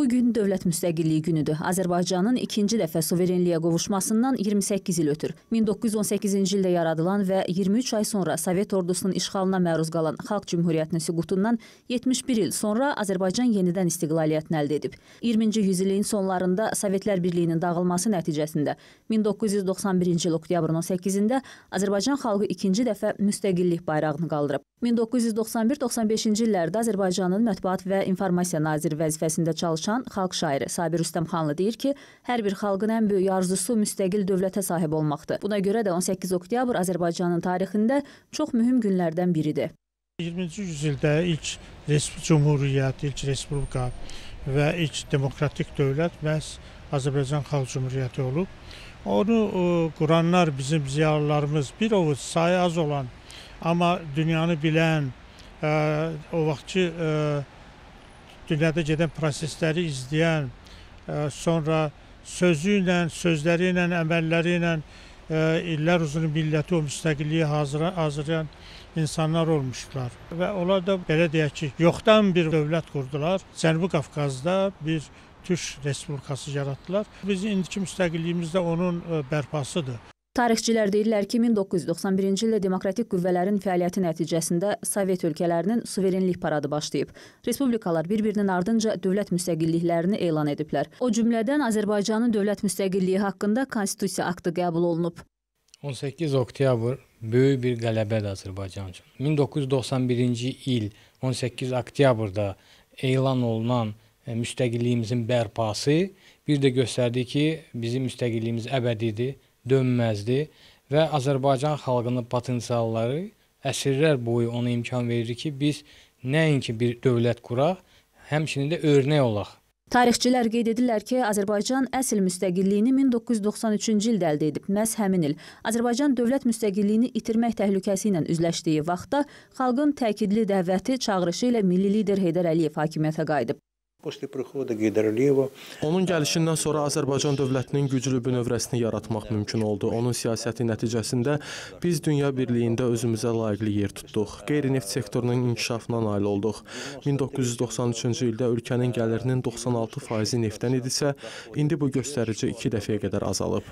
Bu gün dövlət müstəqilliyi günüdür. Azərbaycanın ikinci dəfə suverenliyə qovuşmasından 28 il ötür. 1918-ci ildə yaradılan və 23 ay sonra Sovet ordusunun işğalına məruz qalan Xalq Cümhuriyyətinin süqutundan 71 il sonra Azərbaycan yenidən istiqlaliyyətini əldə edib. 20-ci yüzilliyin sonlarında Sovetlər Birliyinin dağılması nəticəsində 1991-ci il oktyabrın 18-də Azərbaycan xalqı ikinci dəfə müstəqillik bayrağını qaldırıb. 1991-95-ci illərdə Azərbaycanın Mətbuat və İnformasiya naziri vəzifəsində çalışan xalq şairi Sabir Rüstəmxanlı deyir ki, hər bir xalqın ən böyük arzusu müstəqil dövlətə sahib olmaqdır. Buna görə də 18 oktyabr Azərbaycanın tarixində çox mühüm günlərdən biridir. 20-ci yüzildə ilk cümhuriyyət, ilk respublika və ilk demokratik dövlət məhz Azərbaycan Xalq Cümhuriyyəti olub. Onu ə, quranlar bizim ziyalılarımız bir ovuc sayı az olan Amma dünyanı bilən, ə, e, o vaxtki ə, e, dünyada gedən prosesləri izləyən, e, sonra sözü ilə, sözləri ilə, əməlləri ilə ə, illər uzun milləti o müstəqilliyi hazır, hazırlayan insanlar olmuşlar. Və onlar da belə deyək ki, yoxdan bir dövlət qurdular. Cənubi Qafqazda bir Türk Respublikası yaratdılar. Bizim indiki müstəqilliyimiz də onun bərpasıdır. Tarixçilər deyirlər ki, 1991-ci ildə demokratik qüvvələrin fəaliyyəti nəticəsində Sovet ölkələrinin suverenlik paradı başlayıb. Respublikalar bir-birinin ardınca dövlət müstəqilliklərini elan ediblər. O cümlədən Azərbaycanın dövlət müstəqilliyi haqqında konstitusiya aktı qəbul olunub. 18 oktyabr böyük bir qələbədir Azərbaycan üçün. 1991-ci il 18 oktyabrda elan olunan e, müstəqilliyimizin bərpası bir də göstərdi ki, bizim müstəqilliyimiz əbədidir dönməzdi və Azərbaycan xalqının potensialları əsrlər boyu ona imkan verir ki, biz nəinki bir dövlət quraq, həmçinin də örnək olaq. Tarixçilər qeyd edirlər ki, Azərbaycan əsl müstəqilliyini 1993-cü ildə əldə edib. Məhz həmin il Azərbaycan dövlət müstəqilliyini itirmək təhlükəsi ilə üzləşdiyi vaxtda xalqın təkidli dəvəti, çağırışı ilə milli lider Heydər Əliyev hakimiyyətə qayıdıb. Onun gəlişindən sonra Azərbaycan dövlətinin güclü bünövrəsini yaratmaq mümkün oldu. Onun siyasəti nəticəsində biz dünya birliyində özümüzə layiqli yer tutduq. Qeyri-neft sektorunun inkişafına nail olduq. 1993-cü ildə ölkənin gəlirinin 96% neftdən idisə, indi bu göstərici 2 dəfəyə qədər azalıb.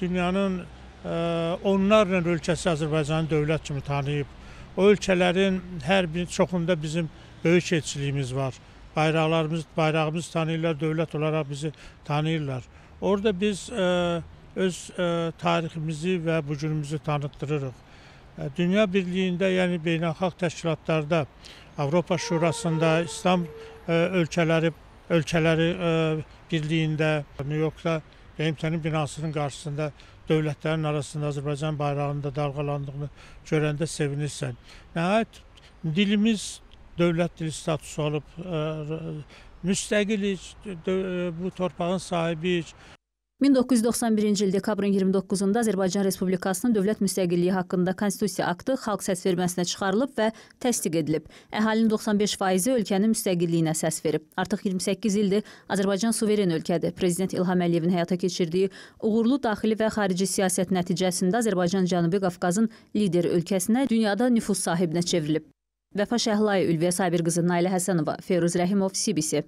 Dünyanın e, onlarla ölkəsi Azərbaycanı dövlət kimi tanıyıb. O ölkələrin hər bir çoxunda bizim böyük elçiliyimiz var. Bayraqlarımız, bayrağımız tanıyırlar, dövlət olaraq bizi tanıyırlar. Orada biz ə, e, öz ə, e, tariximizi və bu günümüzü tanıtdırırıq. E, Dünya Birliyində, yəni beynəlxalq təşkilatlarda, Avropa Şurasında, İslam ə, ölkələri ölkələri ə, birliyində, New Yorkda BMT-nin binasının qarşısında dövlətlərin arasında Azərbaycan bayrağında dalğalandığını görəndə sevinirsən. Nəhayət dilimiz dövlət dili statusu alıb, müstəqilik, bu torpağın sahibiyik. 1991-ci il dekabrın 29-da Azərbaycan Respublikasının dövlət müstəqilliyi haqqında konstitusiya aktı xalq səsverməsinə çıxarılıb və təsdiq edilib. Əhalinin 95%-i ölkənin müstəqilliyinə səs verib. Artıq 28 ildir Azərbaycan suveren ölkədir. Prezident İlham Əliyevin həyata keçirdiyi uğurlu daxili və xarici siyasət nəticəsində Azərbaycan Cənubi Qafqazın lider ölkəsinə dünyada nüfuz sahibinə çevrilib. Vəfa Şəhlay, Ülviyə Sabir qızı Nailə Həsənova, Feyruz Rəhimov, CBC.